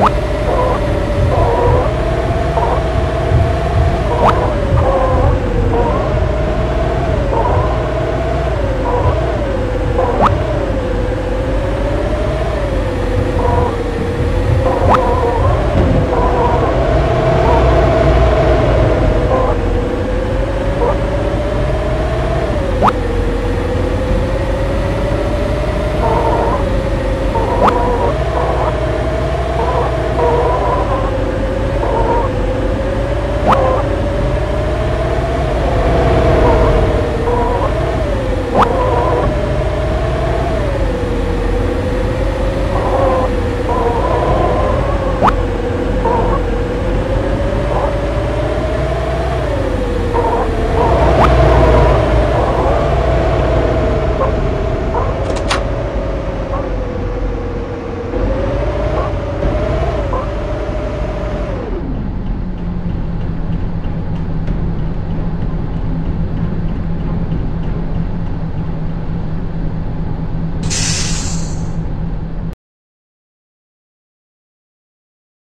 you.